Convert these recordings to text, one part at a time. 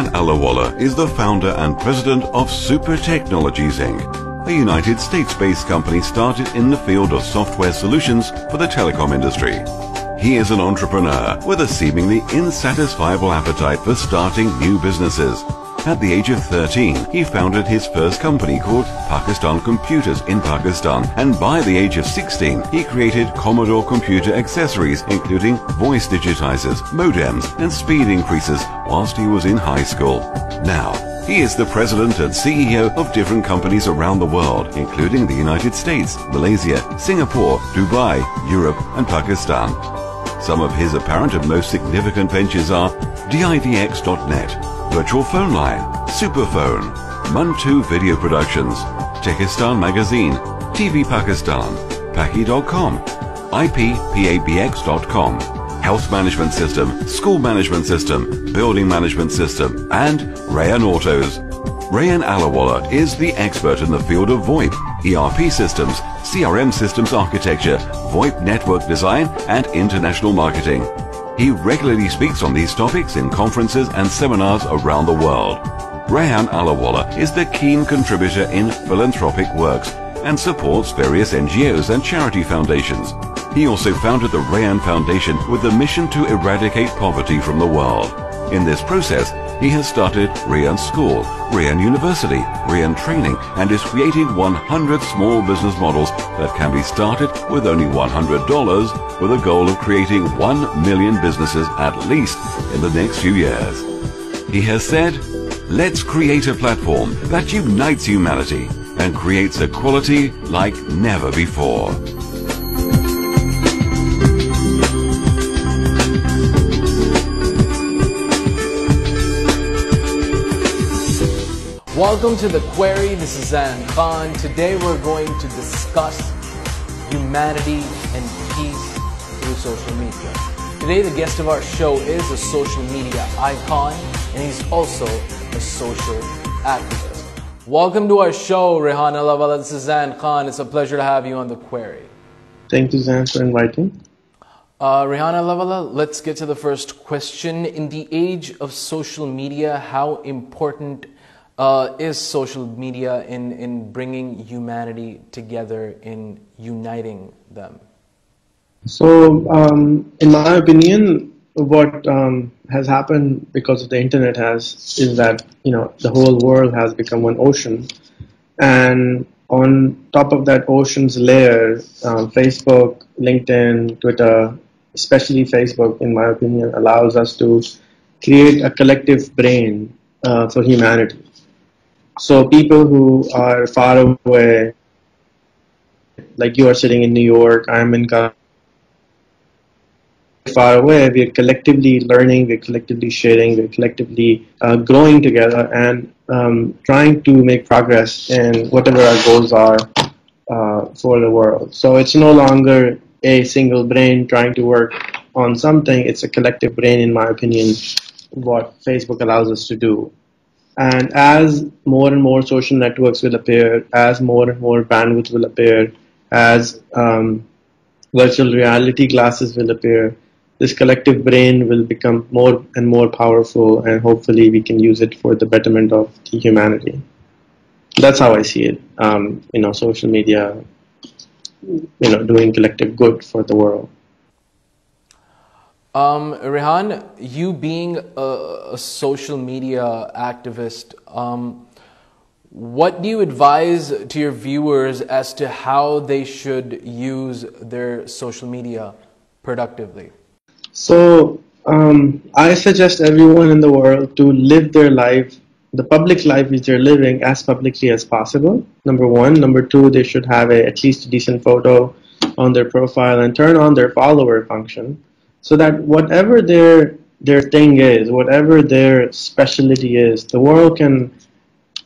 Rehan Allahwala is the founder and president of Super Technologies Inc., a United States-based company started in the field of software solutions for the telecom industry. He is an entrepreneur with a seemingly insatisfiable appetite for starting new businesses. At the age of 13, he founded his first company called Pakistan Computers in Pakistan, and by the age of 16, he created Commodore computer accessories including voice digitizers, modems, and speed increasers whilst he was in high school. Now, he is the president and CEO of different companies around the world, including the United States, Malaysia, Singapore, Dubai, Europe, and Pakistan. Some of his apparent and most significant ventures are DIVX.net, Virtual Phone Line, Superphone, Muntu Video Productions, Techistan Magazine, TV Pakistan, Paki.com, IPPABX.com, Health Management System, School Management System, Building Management System, and Rayan Autos. Rehan Allahwala is the expert in the field of VoIP, ERP systems, CRM systems architecture, VoIP network design, and international marketing. He regularly speaks on these topics in conferences and seminars around the world. Rehan Allahwala is the keen contributor in philanthropic works and supports various NGOs and charity foundations. He also founded the Rehan Foundation with the mission to eradicate poverty from the world. In this process, he has started Rehan School, Rehan University, Rehan Training, and is creating 100 small business models that can be started with only $100 with a goal of creating 1 million businesses at least in the next few years. He has said, let's create a platform that unites humanity and creates equality like never before. Welcome to The Query. This is Zain Khan. Today we're going to discuss humanity and peace through social media. Today the guest of our show is a social media icon and he's also a social activist. Welcome to our show, Rehan Allahwala. This is Zain Khan. It's a pleasure to have you on The Query. Thank you, Zain, for inviting. Uh, Rehan Allahwala, let's get to the first question. In the age of social media, how important uh, is social media in, in bringing humanity together, in uniting them? So, um, in my opinion, what um, has happened because of the internet has is that you know the whole world has become one ocean, and on top of that ocean's layer, um, Facebook, LinkedIn, Twitter, especially Facebook, in my opinion, allows us to create a collective brain uh, for humanity. So people who are far away, like you are sitting in New York, I'm in far away, we're collectively learning, we're collectively sharing, we're collectively uh, growing together and um, trying to make progress in whatever our goals are uh, for the world. So it's no longer a single brain trying to work on something, it's a collective brain, in my opinion, what Facebook allows us to do. And as more and more social networks will appear, as more and more bandwidth will appear, as um, virtual reality glasses will appear, this collective brain will become more and more powerful, and hopefully we can use it for the betterment of the humanity. That's how I see it. Um, you know, social media, you know, doing collective good for the world. Um, Rehan, you being a, a social media activist, um, what do you advise to your viewers as to how they should use their social media productively? So, um, I suggest everyone in the world to live their life, the public life which they're living, as publicly as possible. Number one. Number two, they should have a, at least a decent photo on their profile and turn on their follower function so that whatever their their thing is, whatever their specialty is, the world can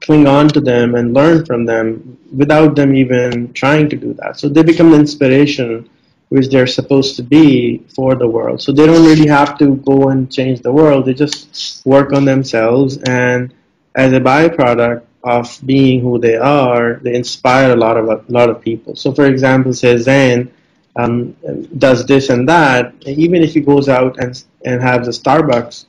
cling on to them and learn from them without them even trying to do that. So they become the inspiration which they're supposed to be for the world. So they don't really have to go and change the world. They just work on themselves and as a byproduct of being who they are, they inspire a lot of a lot of people. So for example, say Zain um, does this and that, even if he goes out and and has a Starbucks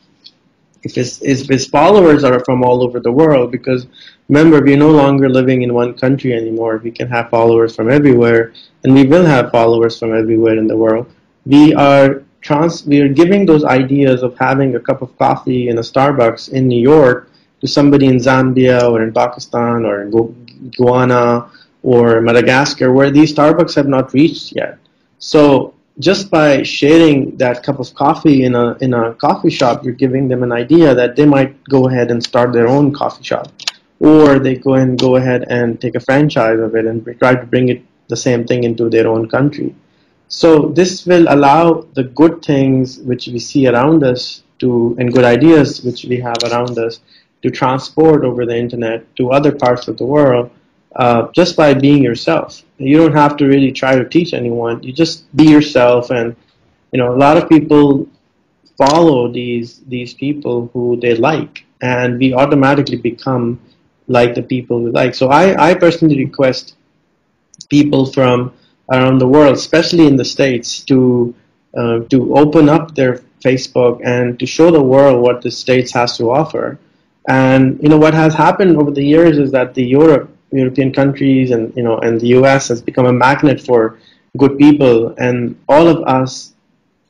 if his, if his followers are from all over the world, because remember, we're no longer living in one country anymore. We can have followers from everywhere, and we will have followers from everywhere in the world. We are trans, we are giving those ideas of having a cup of coffee in a Starbucks in New York to somebody in Zambia or in Pakistan or in Guyana or Madagascar, where these Starbucks have not reached yet. So just by sharing that cup of coffee in a in a coffee shop, you're giving them an idea that they might go ahead and start their own coffee shop, or they go and go ahead and take a franchise of it and try to bring it the same thing into their own country. So this will allow the good things which we see around us to and good ideas which we have around us to transport over the internet to other parts of the world uh, just by being yourself. You don't have to really try to teach anyone. You just be yourself, and you know a lot of people follow these these people who they like, and we automatically become like the people we like. So I, I personally request people from around the world, especially in the states, to uh, to open up their Facebook and to show the world what the states has to offer. And you know what has happened over the years is that the Europe European countries and you know and the US has become a magnet for good people. And all of us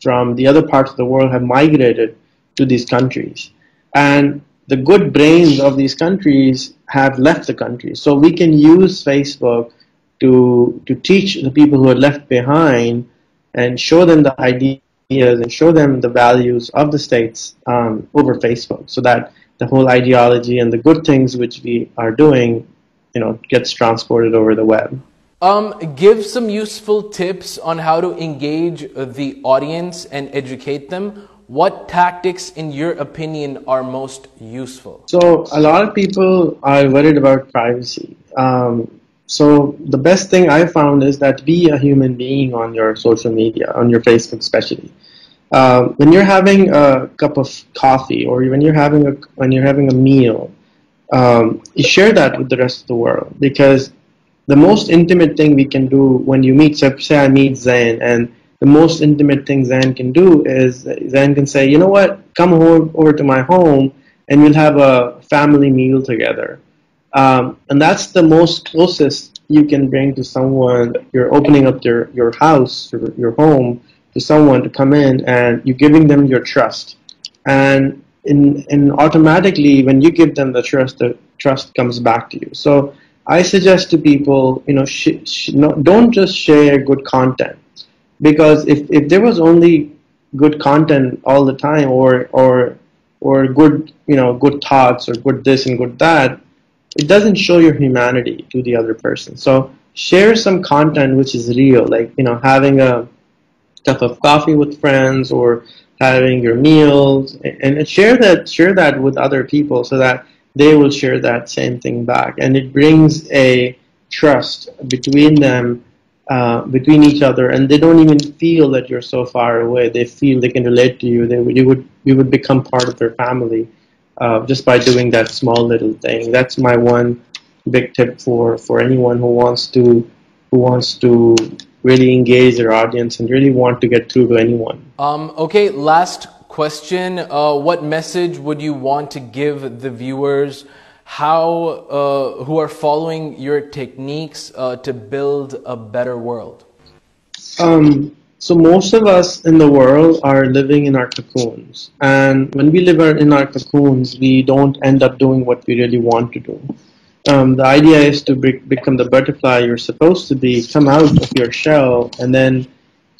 from the other parts of the world have migrated to these countries. And the good brains of these countries have left the country. So we can use Facebook to to teach the people who are left behind and show them the ideas and show them the values of the states um, over Facebook so that the whole ideology and the good things which we are doing you know gets transported over the web. Um, give some useful tips on how to engage the audience and educate them. What tactics, in your opinion, are most useful? So, a lot of people are worried about privacy. Um, so, the best thing I found is that be a human being on your social media, on your Facebook especially. Uh, when you're having a cup of coffee, or when you're having a when you're having a meal, um, share that with the rest of the world because the most intimate thing we can do when you meet, so say I meet Zain, and the most intimate thing Zain can do is Zain can say, you know what, come over to my home and we'll have a family meal together. Um, and that's the most closest you can bring to someone. You're opening up your, your house, your home to someone to come in and you're giving them your trust. And and automatically when you give them the trust, the trust comes back to you. So I suggest to people, you know, sh- sh- no, don't just share good content. Because if, if there was only good content all the time or or or good you know good thoughts or good this and good that it doesn't show your humanity to the other person. So share some content which is real. Like you know having a cup of coffee with friends or having your meals, and share that share that with other people so that they will share that same thing back, and it brings a trust between them, uh, between each other, and they don't even feel that you're so far away. They feel they can relate to you. They you would you would become part of their family uh, just by doing that small little thing. That's my one big tip for for anyone who wants to who wants to really engage their audience and really want to get through to anyone. Um, okay, last question. Uh, what message would you want to give the viewers how uh, who are following your techniques uh, to build a better world? Um, so most of us in the world are living in our cocoons, and when we live in our cocoons, we don't end up doing what we really want to do um, the idea is to be, become the butterfly you're supposed to be, come out of your shell, and then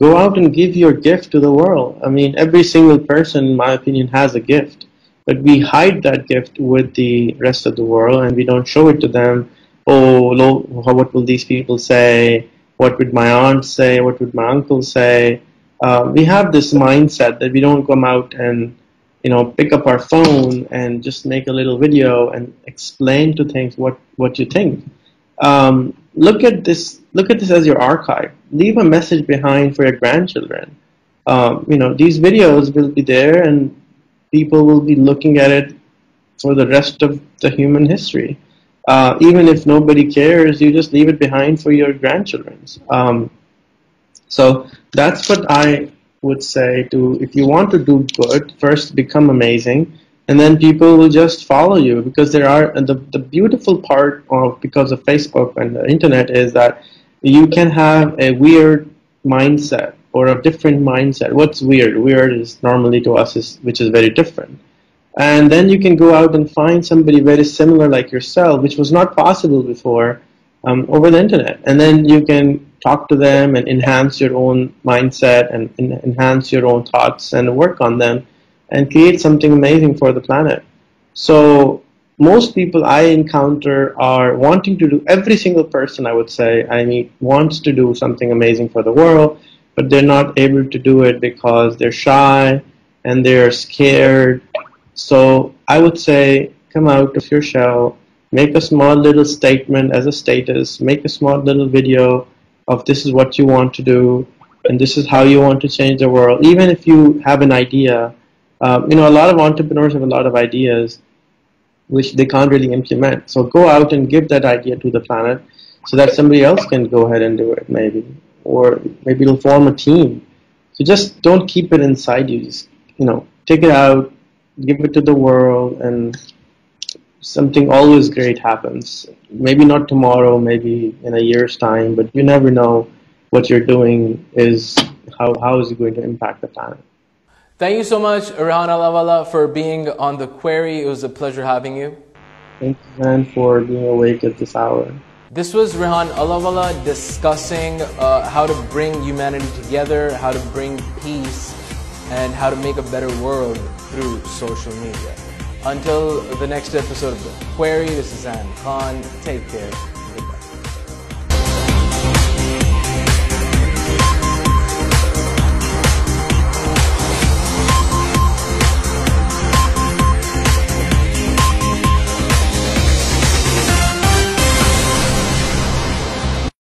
go out and give your gift to the world. I mean, every single person, in my opinion, has a gift, but we hide that gift with the rest of the world, and we don't show it to them. Oh, what will these people say? What would my aunt say? What would my uncle say? Uh, we have this mindset that we don't come out and you know, pick up our phone and just make a little video and explain to things what, what you think. Um, look at this. Look at this as your archive. Leave a message behind for your grandchildren. Um, you know, these videos will be there, and people will be looking at it for the rest of the human history. Uh, even if nobody cares, you just leave it behind for your grandchildren. Um, so that's what I would say to if you want to do good, first become amazing, and then people will just follow you. Because there are the, the beautiful part of because of facebook and the internet is that you can have a weird mindset or a different mindset. What's weird? Weird is normally to us is which is very different. And then you can go out and find somebody very similar like yourself which was not possible before um, over the internet. And then you can talk to them and enhance your own mindset and enhance your own thoughts and work on them and create something amazing for the planet. So most people I encounter are wanting to do every single person I would say I meet wants to do something amazing for the world, but they're not able to do it because they're shy and they're scared. So I would say come out of your shell, make a small little statement as a status, make a small little video of this is what you want to do and this is how you want to change the world. Even if you have an idea, um, you know, a lot of entrepreneurs have a lot of ideas which they can't really implement. So go out and give that idea to the planet so that somebody else can go ahead and do it maybe. Or maybe you'll form a team. So just don't keep it inside you. Just, you know, take it out, give it to the world, and something always great happens. Maybe not tomorrow, maybe in a year's time, but you never know what you're doing is how, how is it going to impact the planet. Thank you so much, Rehan Allahwala, for being on the query. It was a pleasure having you. Thank you, man, for being awake at this hour. This was Rehan Allahwala discussing uh, how to bring humanity together, how to bring peace, and how to make a better world through social media. Until the next episode of The Query, this is Zain Khan. Take care.